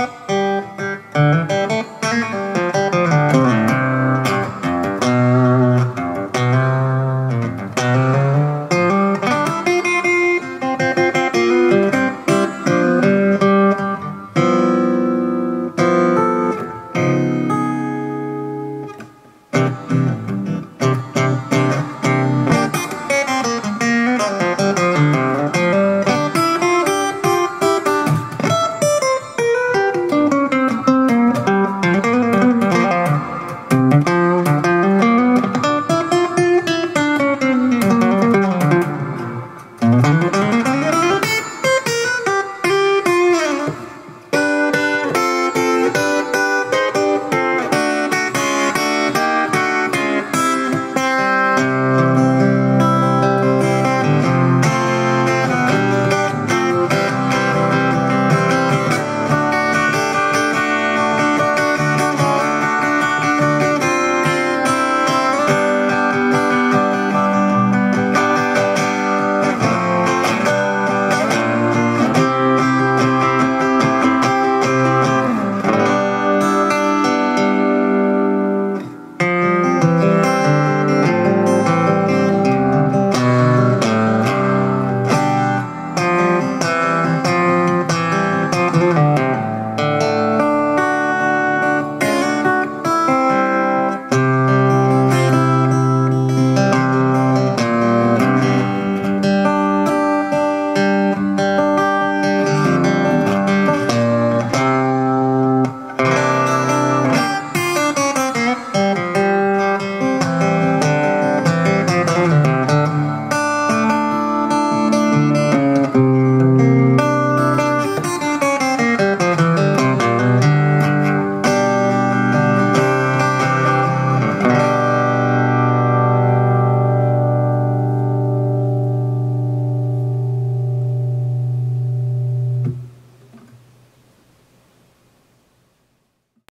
Música